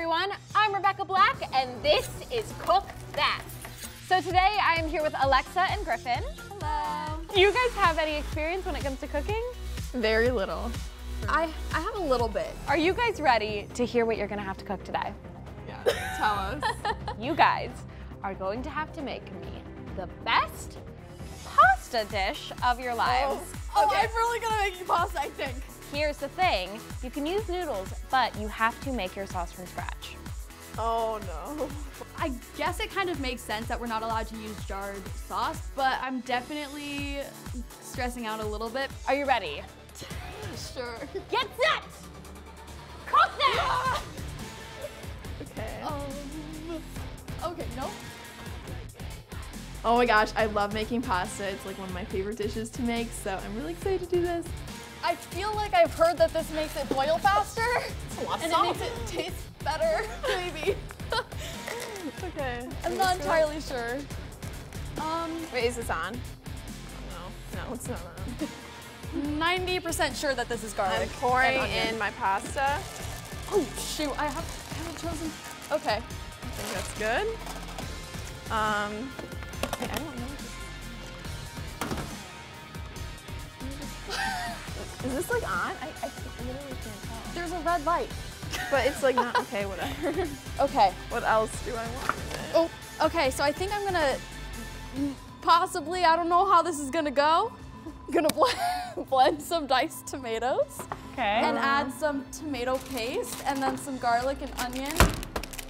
everyone. I'm Rebecca Black, and this is Cook That. So today I am here with Alexa and Griffin. Hello. Do you guys have any experience when it comes to cooking? Very little. I, I have a little bit. Are you guys ready to hear what you're gonna have to cook today? Yeah. Tell us. You guys are going to have to make me the best pasta dish of your lives. Oh, I'm really gonna make you pasta, I think. Here's the thing, you can use noodles, but you have to make your sauce from scratch. Oh no. I guess it kind of makes sense that we're not allowed to use jarred sauce, but I'm definitely stressing out a little bit. Are you ready? Sure. Get set! Cook that! Okay. Um, okay, no. Oh my gosh, I love making pasta. It's like one of my favorite dishes to make, so I'm really excited to do this. I feel like I've heard that this makes it boil faster. a lot of and salt. it makes it taste better, maybe. Okay. I'm not entirely sure. Um, Wait, is this on? No, no, it's not on. 90% sure that this is garlic. I'm pouring in my pasta. Oh shoot, I have, I haven't chosen. Okay. I think that's good. Um, I don't know. Is this like on? I, I literally can't tell. There's a red light. But it's like not okay. Whatever. Okay. what else do I want? Oh, okay, so I think I'm gonna possibly, I don't know how this is gonna go. I'm gonna blend, blend some diced tomatoes Okay. and add some tomato paste and then some garlic and onion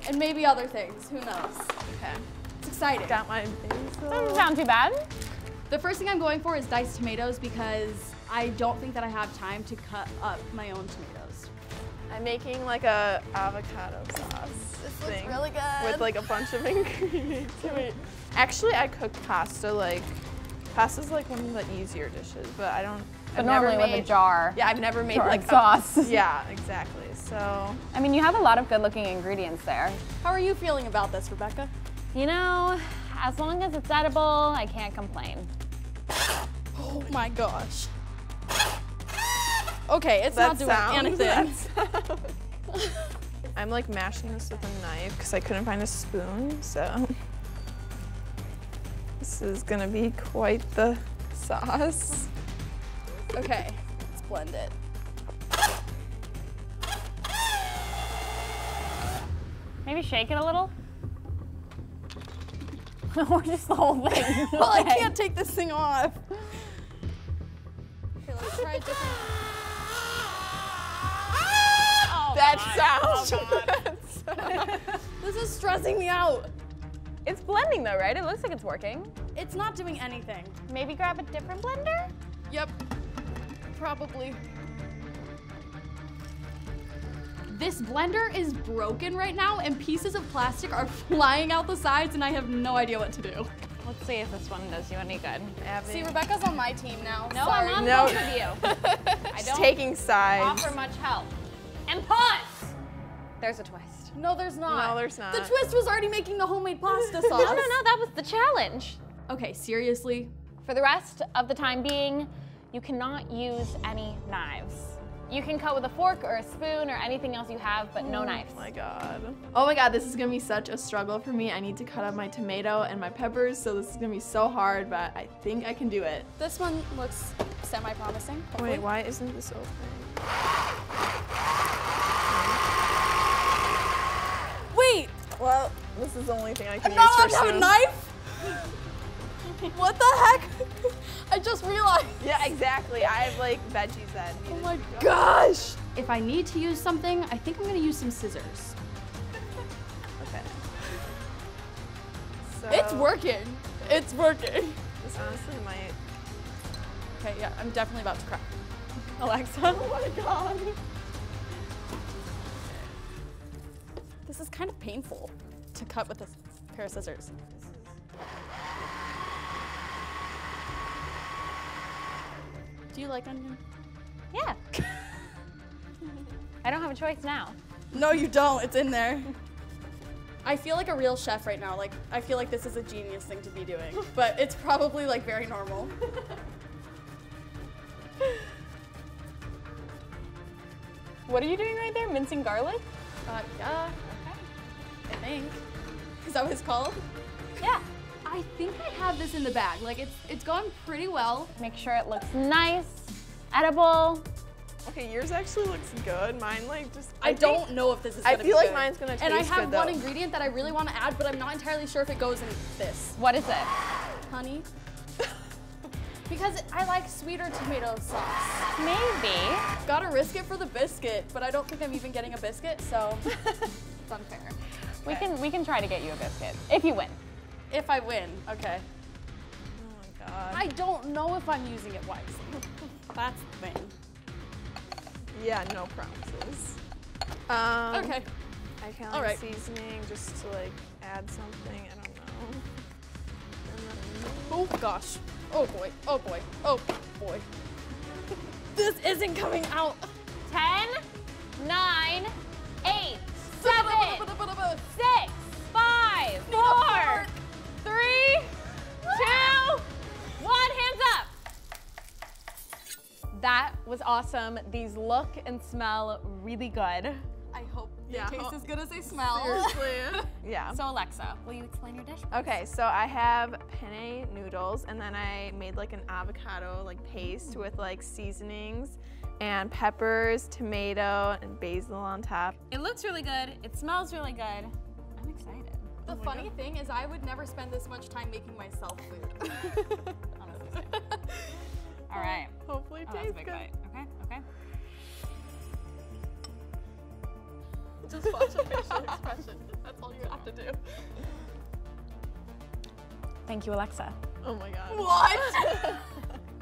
and maybe other things, who knows. Okay. It's exciting. Got my Doesn't sound too bad. The first thing I'm going for is diced tomatoes because I don't think that I have time to cut up my own tomatoes. I'm making like a avocado sauce This thing looks really good. with like a bunch of ingredients. Wait. Actually, I cook pasta like pasta's like one of the easier dishes, but I don't. But I've never normally with a jar. Yeah, I've never made like of a- sauce. yeah, exactly. So I mean, you have a lot of good looking ingredients there. How are you feeling about this, Rebecca? You know, as long as it's edible, I can't complain. Oh my gosh. Okay, it's that not doing sound, anything. I'm like mashing this with a knife because I couldn't find a spoon, so this is gonna be quite the sauce. Okay, let's blend it. Maybe shake it a little. or just the whole thing. Well, I can't take this thing off. Okay, let's try a different. That sounds. This is stressing me out. It's blending though, right? It looks like it's working. It's not doing anything. Maybe grab a different blender? Yep, probably. This blender is broken right now, and pieces of plastic are flying out the sides, and I have no idea what to do. Let's see if this one does you any good. Abby. See, Rebecca's on my team now. No, Sorry. I'm on No. both of you. I Just don't taking sides. offer much help. And pause! There's a twist. No, there's not. No, there's not. The twist was already making the homemade pasta sauce. No, no, no, that was the challenge. Okay, seriously? For the rest of the time being, you cannot use any knives. You can cut with a fork or a spoon or anything else you have, but no knives. Oh my god. Oh my god, this is gonna be such a struggle for me. I need to cut up my tomato and my peppers, so this is gonna be so hard, but I think I can do it. This one looks semi-promising. Wait, why isn't this open? Wait! Well, this is the only thing I can use. I'm not allowed use to for have a knife? what the heck? I just realized. Yeah, exactly. I have like veggies that Oh my go. gosh! If I need to use something, I think I'm gonna use some scissors. Okay. So, It's working. It's working. This honestly might. Okay, yeah, I'm definitely about to cry. Alexa. Oh my god. This is kind of painful to cut with this pair of scissors. Do you like onion? Yeah. I don't have a choice now. No, you don't. It's in there. I feel like a real chef right now. Like, I feel like this is a genius thing to be doing, but it's probably like very normal. What are you doing right there? Mincing garlic? Uh, yeah. Think. Is that what it's called? Yeah. I think I have this in the bag. Like it's it's gone pretty well. Make sure it looks nice, edible. Okay, yours actually looks good. Mine like just. I, think- don't know if this is I gonna feel be like good. mine's gonna taste good, And I have good, one though. ingredient that I really want to add, but I'm not entirely sure if it goes in this. What is it? Honey. because I like sweeter tomato sauce. Maybe. Gotta risk it for the biscuit, but I don't think I'm even getting a biscuit, so it's unfair. We can we can try to get you a biscuit if you win. If I win, okay. Oh my god. I don't know if I'm using it wisely. That's the thing. yeah, no promises. Um, Okay. I kind of All like right. seasoning just to like add something. I don't know. And then- Oh gosh. Oh boy. Oh boy. Oh boy. this isn't coming out. 10, 9, 8, 7, 6, 5, 4, 3, 2, 1. Hands up. That was awesome. These look and smell really good. I they Yeah, taste as good as they smell. Seriously. yeah. So Alexa, will you explain your dish? Okay, so I have penne noodles, and then I made like an avocado like paste with like seasonings and peppers, tomato, and basil on top. It looks really good. It smells really good. I'm excited. Oh the funny thing is, I would never spend this much time making myself food. Honestly. All right. Hopefully, it Oh, tastes good. bite. Okay, okay. Just watch a facial expression. That's all you have to do. Thank you, Alexa. Oh my god. What?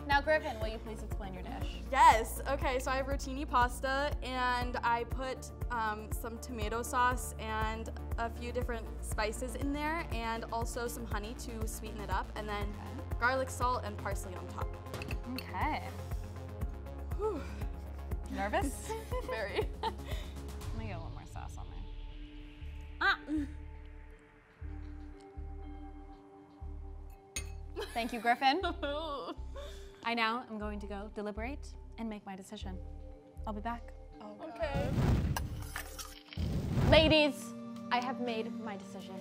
Now, Griffin, will you please explain your dish? yes. Okay, so I have rotini pasta, and I put um, some tomato sauce and a few different spices in there, and also some honey to sweeten it up, and then garlic salt and parsley on top. Okay. Nervous? Very. Thank you, Griffin. I now am going to go deliberate and make my decision. I'll be back. Oh, okay. Ladies, I have made my decision.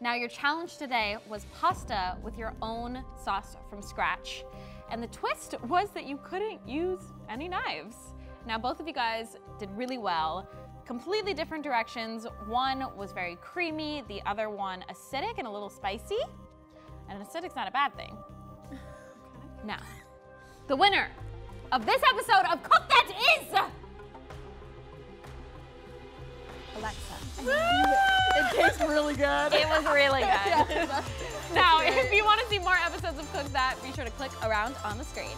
Now, your challenge today was pasta with your own sauce from scratch. And the twist was that you couldn't use any knives. Now, both of you guys did really well. Completely different directions. One was very creamy, the other one acidic and a little spicy. And acidic's not a bad thing. Now, the winner of this episode of Cook That is Alexa. It tastes really good. It was really good. now, if you want to see more episodes of Cook That, be sure to click around on the screen.